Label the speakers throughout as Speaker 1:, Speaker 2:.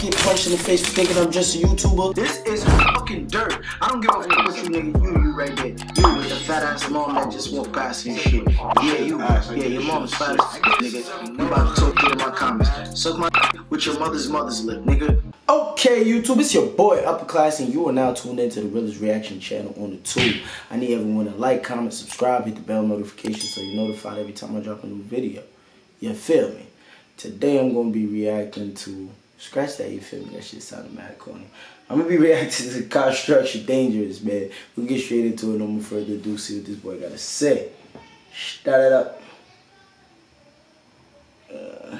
Speaker 1: get punched in the face for thinking I'm just a YouTuber. This is fucking dirt. I don't give a fuck what you nigga. You, you right there. You with the fat ass mom that just walked past and shit. Yeah, you. Yeah, your mom's fat as nigga. You about to talk in my comments. Suck my with your mother's mother's lip, nigga. Okay, YouTube, it's your boy Upper Class, and you are now tuned into the Realest Reaction channel on the tube. I need everyone to like, comment, subscribe, hit the bell notification so you're notified every time I drop a new video. You feel me? Today I'm gonna be reacting to scratch that. You feel me? That shit sounded mad corny. I'm gonna be reacting to the Kha Structure Dangerous, man. We'll get straight into it. No more further ado. See what this boy gotta say. Start it up. Uh.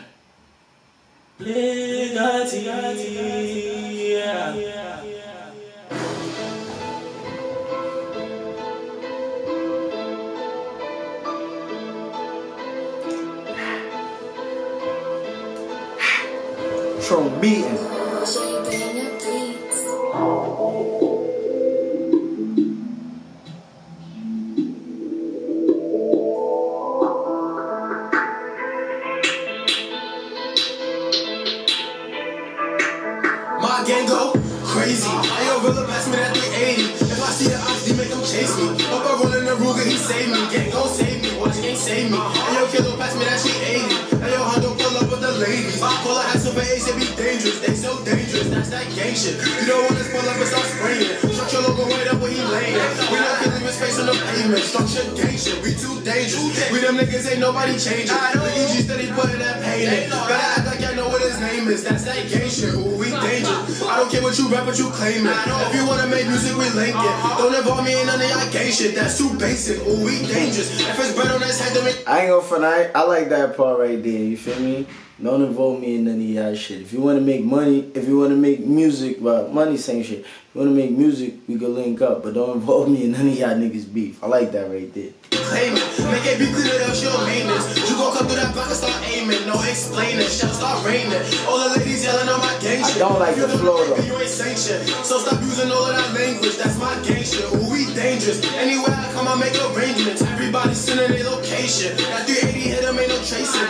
Speaker 1: From meeting.
Speaker 2: My gang go crazy. Yo, Rilla, pass me that 380. If I see the ops, make them chase me. Hope I roll in the Ruger, he save me. Gang gon' save me, watch gang save me. Hey, yo, killer, pass me that 380. They be dangerous. They so dangerous, that's that gang shit. You don't want us pull up and start spraying. Structure logo right up where he laying. We not killing his face on the pavement. Structure gang shit, we too dangerous. We them niggas ain't nobody changing. The EG steady putting that pain in. Gotta act like I know what his name is. That's that gang shit. Ooh, we dangerous. I don't care what you rap, but you claim it. If you wanna make music, we link it. Don't involve me in none of y'all gay shit. That's too basic. Ooh, we dangerous. If it's bread on his head, then we.
Speaker 1: I ain't gonna front. I, I like that part right there. You feel me? Don't involve me in none of y'all shit. If you want to make money, if you want to make music, well, money same shit. If you want to make music, we can link up, but don't involve me in none of y'all niggas beef. I like that right there.
Speaker 2: It. Make it be clear that your maintenance. You gon' come through that block and start aiming. No explaining. Shall start raining. All the ladies yelling on my gang shit.
Speaker 1: I don't like the flow though.
Speaker 2: You ain't shit. So stop using all of that language. That's my gang shit. Ooh, we dangerous. Anywhere I come, I make arrangements. Everybody sending their location. That 380 hit them, ain't no tracing.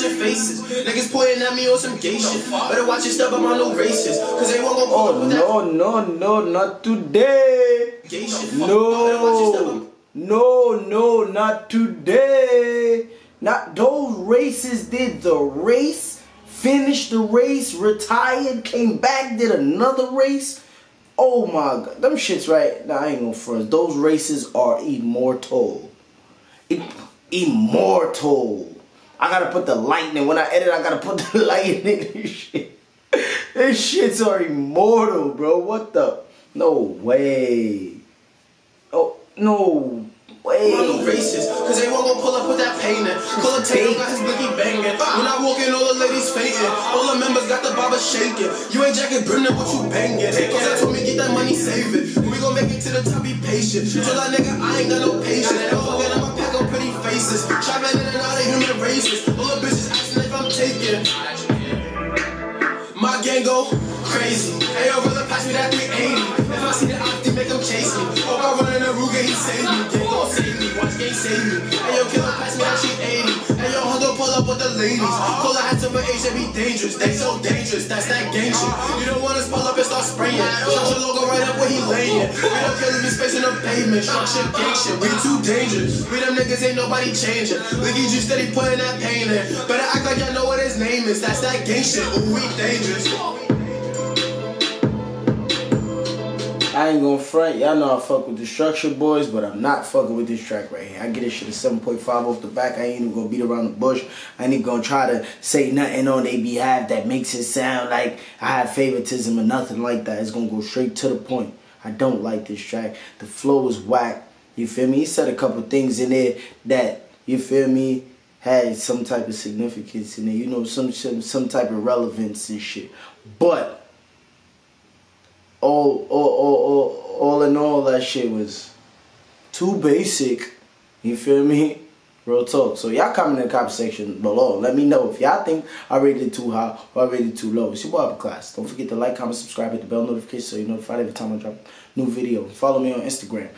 Speaker 2: They watching faces. Niggas pointing at me on some gay shit. Better watch your step, I'm on no racist. Cause they won't go
Speaker 1: Oh no no no not today.
Speaker 2: gay shit. Watch your
Speaker 1: No no no not today. Not those races did the race, finished the race, retired, came back, did another race. Oh my god, them shits right. Nah, I ain't gonna front. Those races are immortal. Im- immortal. I gotta put the lightning. When I edit, I gotta put the lightning in this shit. This shits are immortal, bro. What the? No way. Oh, no way.
Speaker 2: I'm no racist, cause they won't go pull up with that painting. Pull a tape, got his blicky banging. When I walk in, all the ladies fainting. All the members got the barber shaking. You ain't Jackie Brennan, what you banging? Cause I told me get that money, save it. We gon' make it to the top, be patient. Tell that nigga I ain't got no patience. 380. If I see the op, they make them chase me. Hope I run in the Ruger, he save me. Gang gon' save me, watch gang save me. Hey, yo, killer, pass me that 380. Hey, yo, Hondo, pull up with the ladies. Pull a hat to my age, they be dangerous. They so dangerous, that's that gang shit. You don't want us pull up and start spraying. Structure logo right up where he laying. We don't kill him, space in the pavement. Structure gang shit, we too dangerous. We them niggas ain't nobody changing. At you steady putting that pain in. Better act like y'all know what his name is. That's that gang shit. Ooh, we dangerous.
Speaker 1: I ain't gonna front. Y'all know I fuck with the Structure Boys, but I'm not fucking with this track right here. I get this shit a 7.5 off the back. I ain't even gonna beat around the bush. I ain't gonna try to say nothing on their behalf that makes it sound like I have favoritism or nothing like that. It's gonna go straight to the point. I don't like this track. The flow is whack. You feel me? He said a couple things in there that, you feel me, had some type of significance in it. You know, some some, some type of relevance and shit. But all, all, all, all, in all, that shit was too basic. You feel me? Real talk. So y'all comment in the comment section below. Let me know if y'all think I rated it too high or I rated it too low. It's your boy Class. Don't forget to like, comment, subscribe, hit the bell notification so you're notified every time I drop a new video. Follow me on Instagram.